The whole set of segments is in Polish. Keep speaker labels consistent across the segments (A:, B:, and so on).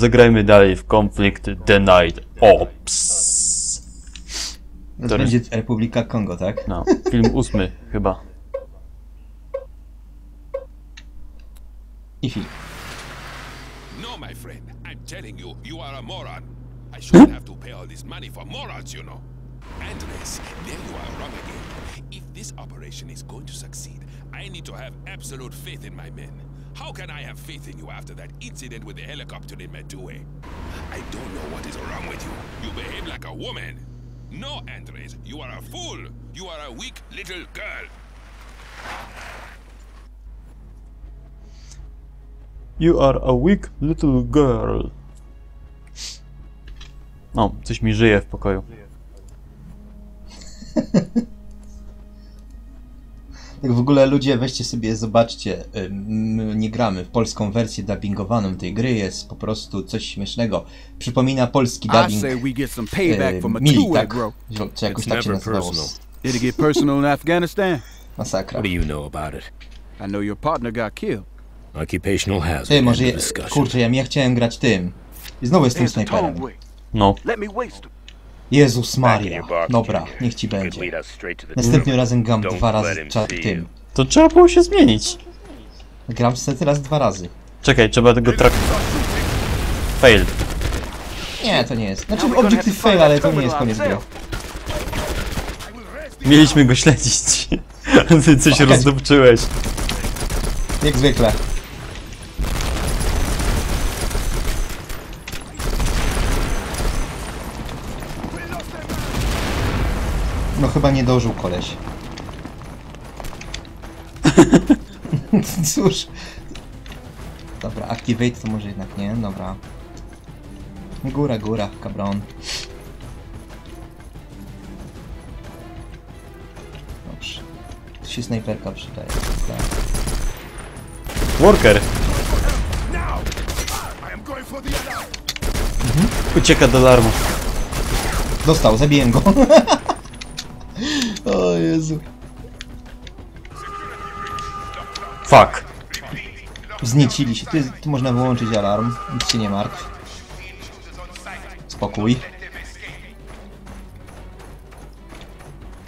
A: zagrajmy dalej w konflikt The Night Ops.
B: To
A: Który-
B: będzie Republika Kongo, tak?
A: No, film ósmy chyba.
B: I film.
C: No, my friend, I'm telling you, you are a moron. I shouldn't have to pay all this money for morons, you know. Andres, there you are wrong again. If this operation is going to succeed, I need to have absolute faith in my men. How can I have faith in you after that incident with the helicopter in Medue? I don't know what is wrong with you. You behave like a woman. No, Andres, you are a fool. You are a weak little girl.
A: You are a weak little girl. No, coś mi żyje w pokoju.
B: Tak w ogóle ludzie, weźcie sobie, zobaczcie, nie gramy w polską wersję dubbingowaną tej gry, jest po prostu coś śmiesznego. Przypomina polski dubbing e, Mili, tak? Czy jakoś tak się nazywało?
D: personal.
E: Did it get personal in Afghanistan?
B: Masakra.
D: What do you know about it?
E: I know your partner got killed.
D: Occupational hazard.
B: Ty, może, je, kurczę, ja, ja chciałem grać tym. I znowu jestem snajperem.
A: No,
F: Let me waste.
B: Jezus Maria. Dobra, niech ci będzie. Następnym razem gram dwa razy cza- tym.
A: to trzeba było się zmienić.
B: Gram teraz dwa razy.
A: Czekaj, trzeba tego trak... Fail.
B: Nie, to nie jest. Znaczy objective fail, ale to nie jest koniec gry.
A: Mieliśmy go śledzić. Ty coś rozdupczyłeś.
B: Jak zwykle. No chyba nie dożył koleś. Cóż. Dobra, activate to może jednak nie, dobra. Góra, góra, cabron. Dobrze. Tu się snajperka przydaje. Tak.
A: Worker.
C: Alarm.
A: Ucieka do alarmu.
B: Dostał, zabiłem go. Jezu.
A: Fuck.
B: Zniecili się. Tu, jest, tu można wyłączyć alarm. Nic się nie martw. Spokój.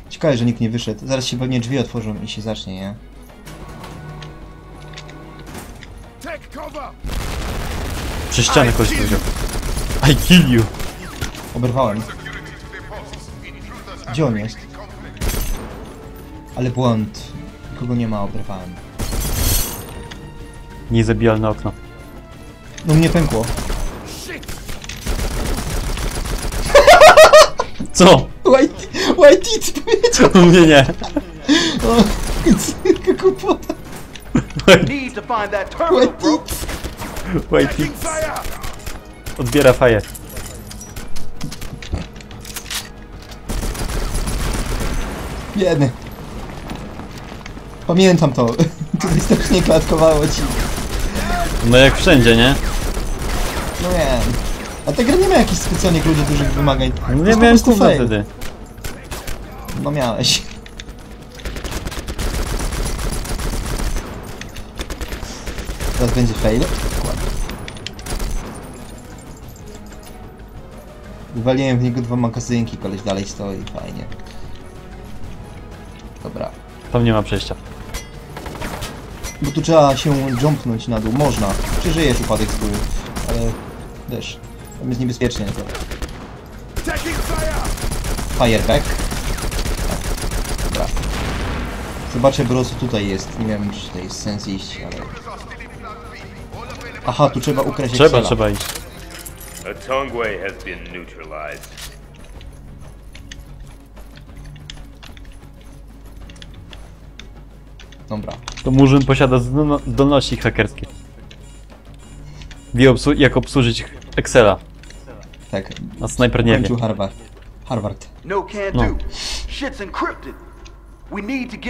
B: Ciekawe, że nikt nie wyszedł. Zaraz się pewnie drzwi otworzą i się zacznie, nie?
A: Przez ścianę kogoś powiedział. I kill you.
B: Oberwałem. Gdzie on jest? Ale błąd. Kogo nie ma, oberwałem.
A: Niezabijalne okno.
B: No mnie pękło.
A: Co?
B: White, white it powiedział.
A: U mnie nie.
B: O, jaka głupota.
F: Need to find that terminal,
B: White
F: bro.
A: odbiera faję.
B: Biedny. Pamiętam to. Tutaj strasznie klatkowało ci.
A: No jak wszędzie, nie?
B: No wiem. A ta gra nie ma jakichś specjalnie ludzi dużych wymagań.
A: No nie miałem
B: fail.
A: wtedy.
B: No miałeś. Teraz będzie fail. Wywaliłem w niego dwa magazynki, koleś dalej stoi, fajnie. Dobra.
A: Tam nie ma przejścia.
B: Bo tu trzeba się jumpnąć na dół. Można. Przeżyjesz upadek z góry. Ale wiesz, tam jest niebezpiecznie. To. Fireback. Tak. Dobra. Zobaczę, bro, co tutaj jest. Nie wiem, czy to jest sens iść, ale... Aha, tu trzeba ukraść
A: Trzeba,
B: Excela.
A: trzeba iść.
G: A Tongway has been neutralized.
B: Dobra.
A: To Murzyn posiada zdolno- zdolności hakerskie. Wie, obsu- jak obsłużyć Excela.
B: Tak.
A: A snajper nie wie.
B: Harvard. Harvard.
F: No
A: No.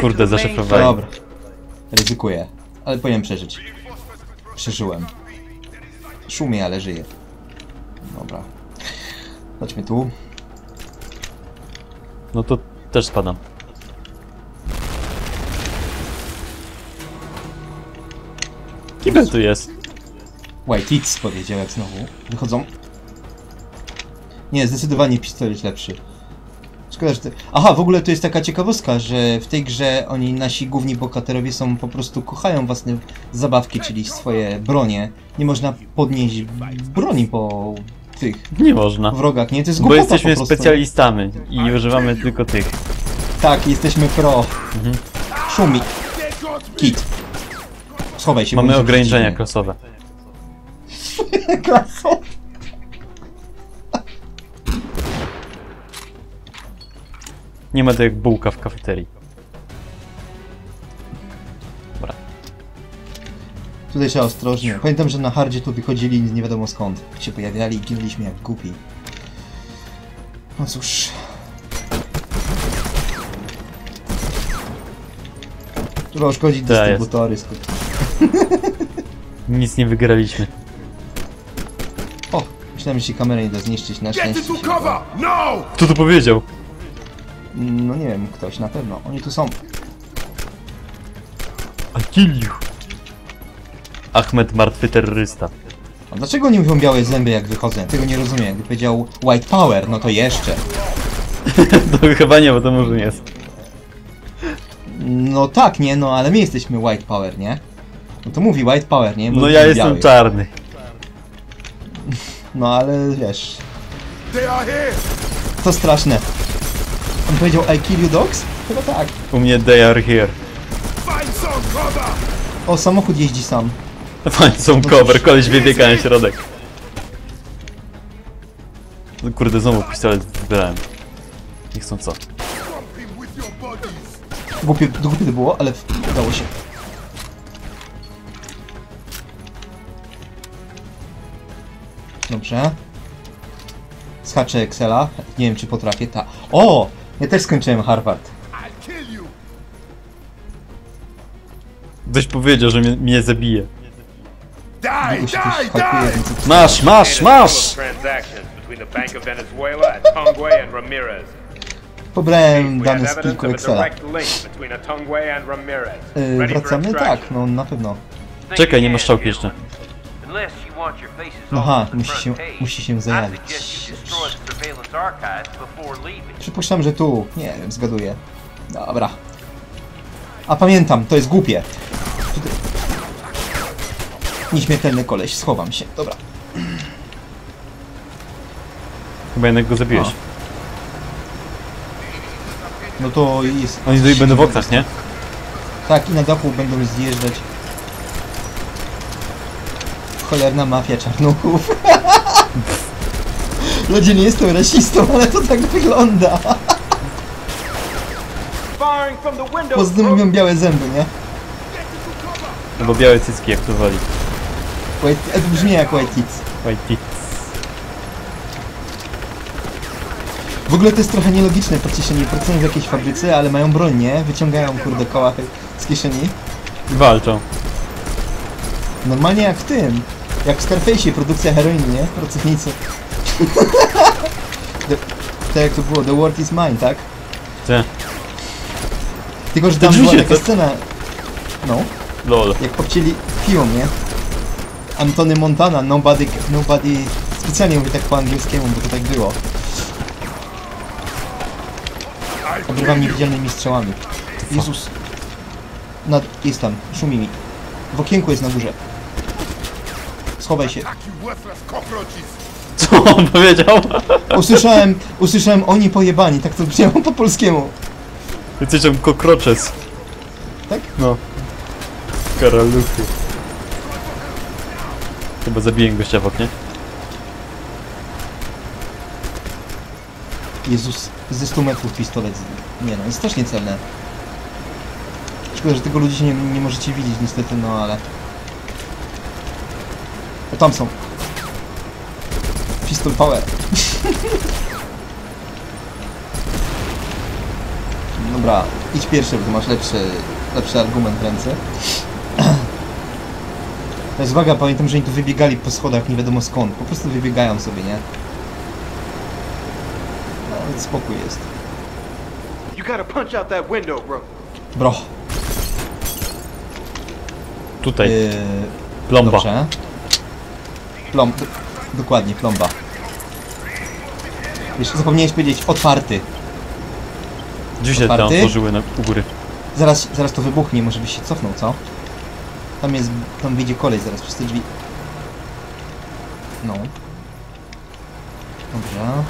A: Kurde, zaszyfrowałem.
B: Dobra. Ryzykuję. Ale powinien przeżyć. Przeżyłem. Szumie, ale żyję. Dobra. Chodźmy tu.
A: No to też spadam. Kibel tu jest.
B: White X powiedział jak znowu. Wychodzą. Nie, zdecydowanie pistolet lepszy. Szkoda, że... Te... Aha, w ogóle to jest taka ciekawostka, że w tej grze oni, nasi główni bohaterowie są po prostu kochają własne zabawki, czyli swoje bronie. Nie można podnieść broni po tych
A: Nie można.
B: wrogach, nie? To jest
A: Bo jesteśmy specjalistami i używamy tylko tych.
B: Tak, jesteśmy pro. Szumi. Kit. Schowaj się.
A: Mamy ograniczenia klasowe.
B: Klaso.
A: Nie ma to jak bułka w kafeterii. Dobra.
B: Tutaj trzeba ostrożnie. Pamiętam, że na hardzie tu wychodzili nie wiadomo skąd. Się pojawiali i ginęliśmy jak głupi. No cóż. Trzeba
A: jest.
B: dystrybutory. sku-
A: Nic nie wygraliśmy.
B: O! Myślałem, że się kamera nie da zniszczyć. Na szczęście się udało.
A: Kto to powiedział?
B: No nie wiem, ktoś na pewno. Oni tu są.
A: I kill you. Ahmed martwy terrorysta.
B: A dlaczego oni mówią białe zęby jak wychodzę? Tego nie rozumiem. Jakby powiedział white power, no to jeszcze.
A: To chyba nie, bo to może nie jest.
B: No tak, nie, no ale my jesteśmy white power, nie? No to mówi white power, nie? Bo
A: No ja jestem
B: biały.
A: czarny.
B: No ale wiesz. To straszne. On powiedział I kill you dogs? Chyba tak.
A: U mnie they are here.
B: O, samochód jeździ sam.
A: Find some cover, koleś wybiega na środek. No kurde, znowu pistolet wybrałem. Nie chcą co.
B: Głupie, głupie to było, ale udało się. Dobrze. Skaczę Excela. Nie wiem, czy potrafię. Ta. O! Ja też skończyłem Harvard.
A: Ktoś powiedział, że mnie, mnie zabije. Masz, masz, masz!
B: Pobrałem dane z pliku Excela. Yy, wracamy? Tak, no na pewno.
A: Czekaj, nie masz strzałki jeszcze.
B: Aha, musi się- musi się
H: I
B: zajawić.
H: suggest you destroy the surveillance archives before leaving.
B: Przypuszczam, że tu. Nie wiem, zgaduję. Dobra. A pamiętam, to jest głupie. Tutaj... Nieśmiertelny koleś, schowam się. Dobra.
A: Chyba jednak go zabiłeś.
B: No to jest...
A: Oni tutaj będą w oknach, nie?
B: Tak, i na dachu będą zjeżdżać. Cholerna mafia czarnuchów. Ludzie, nie jestem rasistą, ale to tak wygląda. Poza tym mówią białe zęby, nie?
A: No bo białe cycki, jak to woli.
B: White, to brzmi jak White Kids.
A: White tits.
B: W ogóle to jest trochę nielogiczne, patrzcie się, nie pracują w jakiejś fabryce, ale mają broń, nie? Wyciągają, kurde, koła z kieszeni.
A: I walczą.
B: Normalnie jak w tym. Jak w Scarface'ie, produkcja heroiny, nie? Pracownicy. The, tak jak to było, The World is Mine, tak?
A: Te.
B: Tylko, że tam była
A: drzwi się
B: taka
A: to-
B: scena... No,
A: Lol.
B: jak obcięli piłą, nie? Antony Montana, nobody, nobody... Specjalnie mówię tak po angielskiemu, bo to tak było. Obrywam niewidzialnymi strzałami. Jezus. Nad, jest tam, szumi mi. W okienku jest na górze. Schowaj się.
A: Co on powiedział?
B: Usłyszałem, usłyszałem oni pojebani, tak to brzmiało po polskiemu.
A: Jesteś tam kokroczes.
B: Tak?
A: No. Karaluchy. Chyba zabiję gościa w oknie.
B: Jezus, ze 100 metrów pistolet. z- Nie no, jest strasznie celne. Szkoda, że tego ludzi nie, nie możecie widzieć niestety, no ale... Tam są. Pistol power. Dobra, idź pierwszy, bo masz lepszy, lepszy argument w ręce. To jest uwaga, pamiętam, że oni tu wybiegali po schodach nie wiadomo skąd. Po prostu wybiegają sobie, nie? No, spokój jest.
F: You gotta punch out that window, bro.
B: Bro.
A: Tutaj.
B: Yy,
A: Plomba.
B: dobrze. Plomb... Dokładnie, plomba. Jeszcze zapomniałeś powiedzieć otwarty.
A: Drzwi się tam
B: Otwarty?
A: otworzyły na, u góry.
B: Zaraz, zaraz to wybuchnie, może byś się cofnął, co? Tam jest, tam wyjdzie kolej zaraz przez te drzwi. No. Dobrze.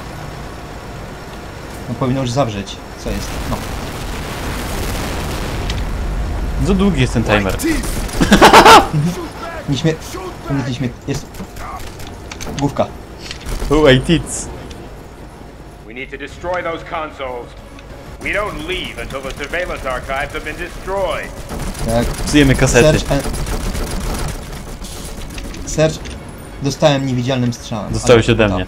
B: No powinno już zawrzeć. Co jest? No.
A: Za długi jest ten timer.
B: Nie śmie... Nie śmie... Jest... Główka.
A: Wait it.
G: We need to destroy those consoles. We don't leave until the surveillance archives have been destroyed.
B: Tak.
A: Psujemy kasety.
B: Search and... Search... Dostałem niewidzialnym strzałem.
A: Dostałeś ode mnie.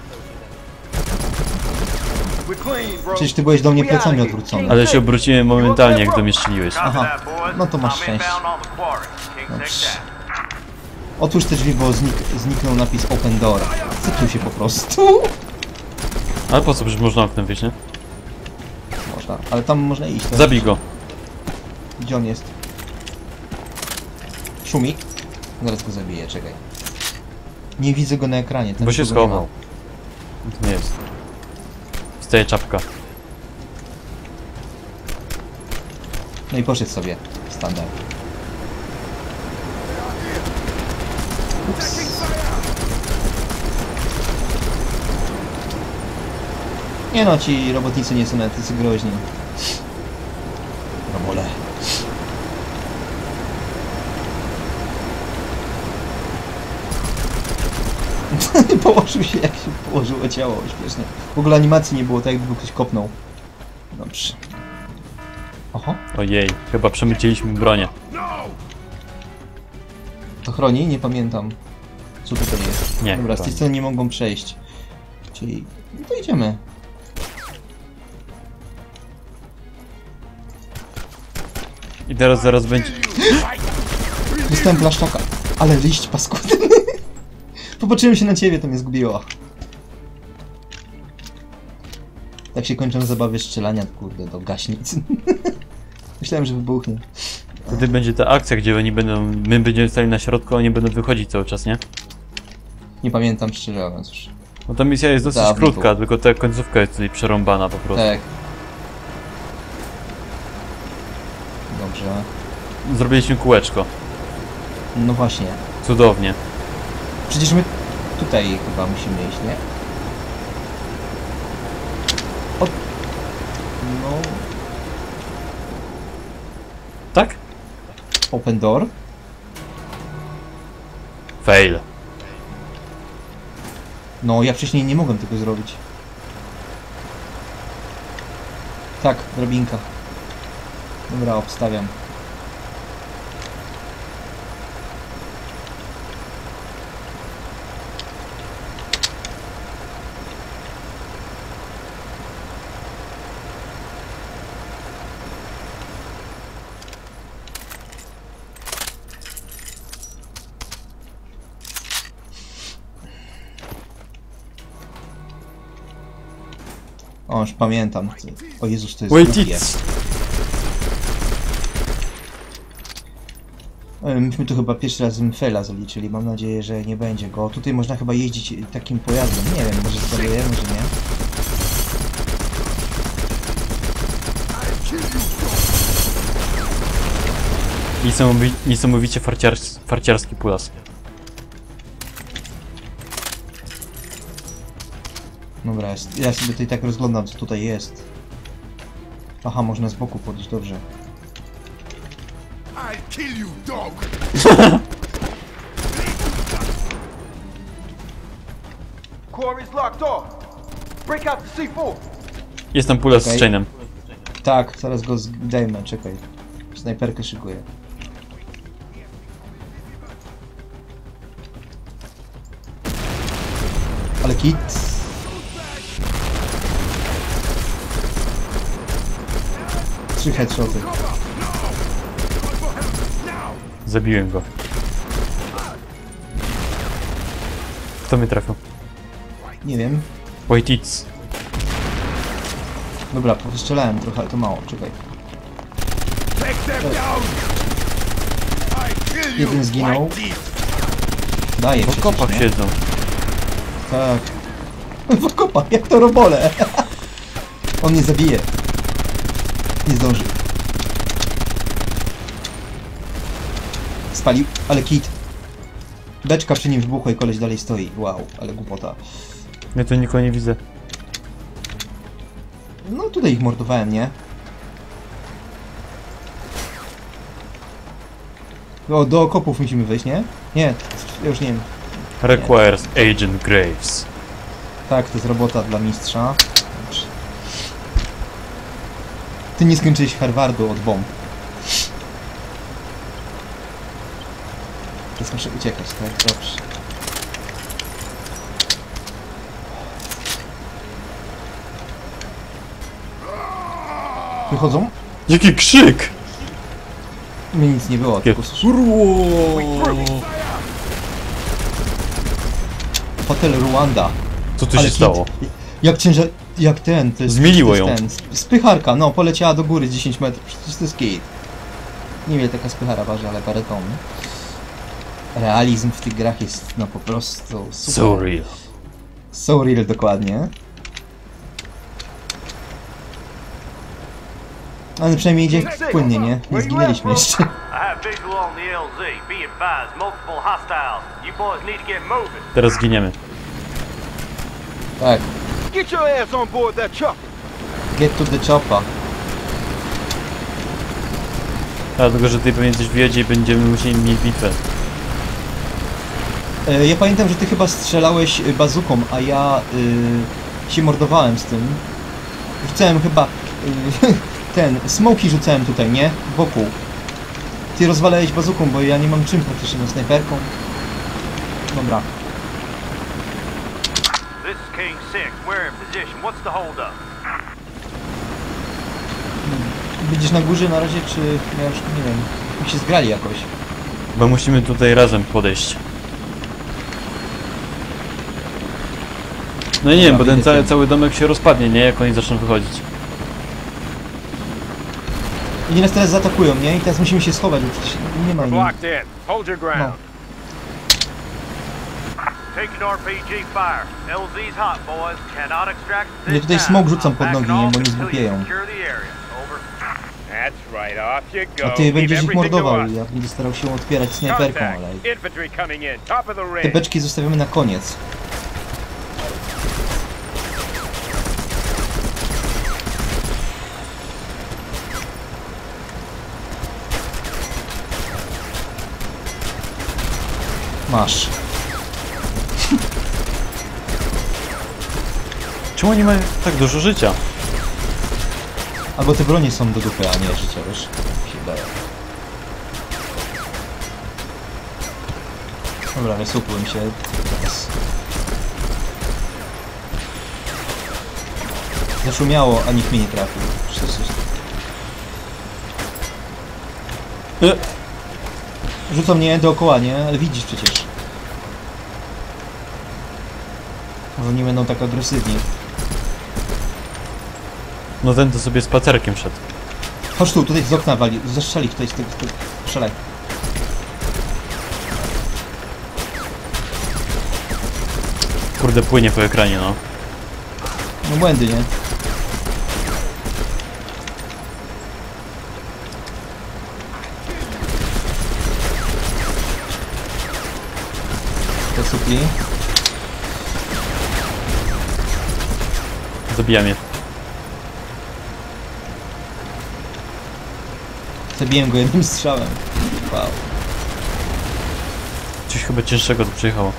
B: Przecież ty byłeś do mnie plecami odwrócony.
A: Ale się obróciłem momentalnie, jak do mnie strzeliłeś.
H: Copy
B: Aha. No to masz szczęście. Dobrze. Otwórz te drzwi, bo znik zniknął napis Open Door. Zniknął się po prostu.
A: Ale po co, przecież można oknem wyjść, nie?
B: Można, ale tam można iść. To
A: Zabij go.
B: Gdzie on jest? Szumi. Zaraz go zabiję, czekaj. Nie widzę go na ekranie. tam
A: Bo się schował. To nie jest. Staje czapka.
B: No i poszedł sobie. Standard. Nie no, ci robotnicy nie są nawet tacy groźni. Robole. Położył się jak się położyło ciało, śmiesznie. W ogóle animacji nie było, tak jakby ktoś kopnął. Dobrze. Oho,
A: Ojej, chyba przemyciliśmy bronię.
B: To chroni? Nie pamiętam. Co tutaj jest?
A: Nie,
B: Dobra, z tej strony nie mogą przejść. Czyli... No to idziemy.
A: I teraz zaraz będzie...
B: Dostałem blaszczaka. Ale liść paskudny. Popatrzyłem się na ciebie, to mnie zgubiło. Tak się kończą zabawy strzelania, kurde, do gaśnic. Myślałem, że wybuchnie.
A: Wtedy będzie ta akcja, gdzie oni będą... My będziemy stali na środku, a oni będą wychodzić cały czas, nie?
B: Nie pamiętam szczerze mówiąc już.
A: No ta misja jest dosyć
B: Dawno
A: krótka,
B: było.
A: tylko ta końcówka jest tutaj przerąbana po prostu.
B: Tak. Dobrze.
A: Zrobiliśmy kółeczko.
B: No właśnie.
A: Cudownie.
B: Przecież my tutaj chyba musimy iść, nie? O... No...
A: Tak?
B: Open door?
A: Fail.
B: No, ja wcześniej nie mogłem tego zrobić. Tak, drabinka. Dobra, obstawiam. O, już pamiętam. O Jezus, to jest
A: Wait
B: głupie. E, Myśmy tu chyba pierwszy raz Mfela zaliczyli, mam nadzieję, że nie będzie go. Tutaj można chyba jeździć takim pojazdem, nie wiem, może steruję, może nie.
A: Niesamowi niesamowicie farciars farciarski pulas.
B: Dobra, ja s- ja sobie tutaj tak rozglądam, co tutaj jest. Aha, można z boku podejść, dobrze.
C: I'll kill you, dog!
F: Quarry's locked off. Break out the C4.
A: Jest tam pulas
B: Okej.
A: z chainem.
B: Tak, zaraz go zdejmę, czekaj. Snajperkę szykuję. Ale kit. Trzy headshoty.
A: Zabiłem go. Kto mnie trafił?
B: Nie wiem.
A: Wait it.
B: Dobra, postrzelałem trochę, ale to mało, czekaj. Jeden zginął. Daję
A: W okopach
B: nie?
A: siedzą.
B: Tak. W kopa, jak to robole. On nie zabije. Nie zdąży. Spalił, ale kit. Beczka przy nim wybuchła i koleś dalej stoi. Wow, ale głupota.
A: Ja tu nikogo nie widzę.
B: No tutaj ich mordowałem, nie? O, do okopów musimy wejść, nie? Nie, ja już nie wiem.
A: Requires Agent Graves.
B: Tak, to jest robota dla mistrza. Dobrze. Ty nie skończyłeś Harvardu od bomb. Teraz muszę uciekać, tak? Dobrze. Wychodzą?
A: Jaki krzyk!
B: Mi nic nie było, tylko słyszę. Hotel Ruanda.
A: Co tu
B: Ale
A: się
B: kit.
A: stało?
B: Jak ciężar... Jak ten, to jest...
A: Zmieliło
B: to jest
A: ją.
B: Ten, sp- spycharka, no, poleciała do góry 10 metrów, przecież to jest kit. Nie wiem, taka spychara waży, ale parę ton. Realizm w tych grach jest, no, po prostu super.
A: So real.
B: So real, dokładnie. Ale przynajmniej idzie płynnie, nie? Nie zginęliśmy jeszcze.
A: Teraz zginiemy.
B: Tak,
F: Get your ass on board that chopper.
B: get to the choppa.
A: Dlatego, że tutaj pewnie coś wyjedzie i będziemy musieli mieć bitwę.
B: E, Ja pamiętam, że ty chyba strzelałeś y, bazuką, a ja y, się mordowałem z tym. Rzucałem chyba y, ten, smoki rzucałem tutaj, nie? Wokół. Ty rozwalałeś bazuką, bo ja nie mam czym praktycznie, no snajperką. Dobra.
H: This is King 6. We're in position. What's the hold up?
B: Będziesz na górze na razie, czy ja już nie wiem. My się zgrali jakoś.
A: Bo musimy tutaj razem podejść. No i nie wiem, bo ten cały, cały domek się rozpadnie, nie? Jak oni zaczną wychodzić.
B: I nas teraz zaatakują, nie? I teraz musimy się schować, bo przecież nie ma
G: blocked in. Hold your ground.
H: This
B: tutaj smog rzucam pod nogi, nie? Bo nie zgłupieją.
H: secure the area. Over.
G: That's right. Off you go.
B: A ty będziesz ich mordował, ja będę starał się odpierać snajperką, ale...
G: Contact. Infantry coming in. Top of the
B: Te beczki zostawiamy na koniec. Masz.
A: Czemu oni mają tak dużo życia?
B: Albo te bronie są do dupy, a nie życia, wiesz? Się wydaje. Dobra, wysupłem się. Teraz. Zaszumiało, a nikt mnie nie trafił.
A: E,
B: Rzucą mnie dookoła, nie? Ale widzisz przecież. Może nie będą tak agresywni.
A: No ten to sobie spacerkiem szedł.
B: Chodź tu, tutaj z okna wali. Zastrzeli tutaj z tego. z tego- Strzelaj.
A: Kurde, płynie po ekranie, no.
B: No błędy, nie? To supli.
A: Zabijam je.
B: Zabiłem go jednym strzałem. Wow.
A: Coś chyba cięższego tu przyjechało.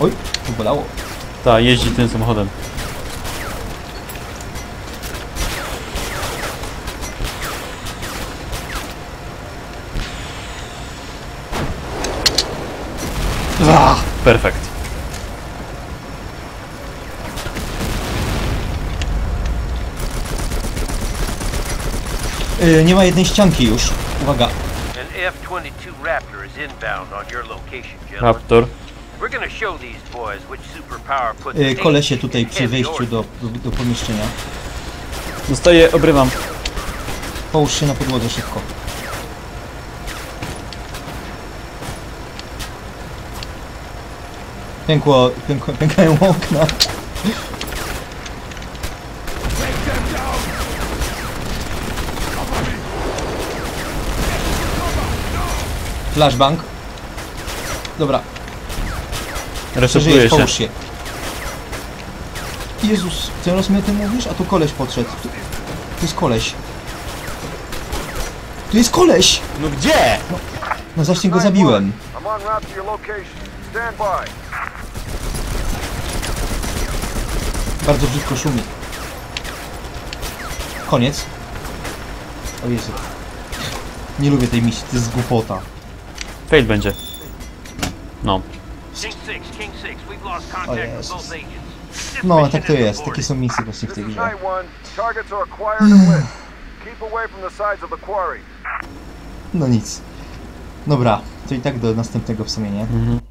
B: Oj, to bolało.
A: Ta, jeździ tym samochodem. Ah, perfekt.
B: Yy, nie ma jednej ścianki już. Uwaga.
H: An F-22 Raptor
B: Yy, kolesie tutaj przy wejściu do, do, do pomieszczenia.
A: Dostaję, obrywam.
B: Połóż się na podłodze szybko. Pękło, pękło, pękają okna. Flashbang. Dobra,
A: się.
B: połóż się. Jezus, teraz mnie o tym mówisz? A tu koleś podszedł. Tu, tu jest koleś. Tu jest koleś!
A: No gdzie?
B: No zacznie go zabiłem. Bardzo brzydko szumi. Koniec. O Jezu. Nie lubię tej misji, to jest głupota.
A: Fail będzie. No.
H: King 6, King 6, we've lost contact with
B: Jezus. No, tak to jest. Takie są misje właśnie w tej grze. No nic. Dobra, to i tak do następnego w sumie, nie?
A: Mhm.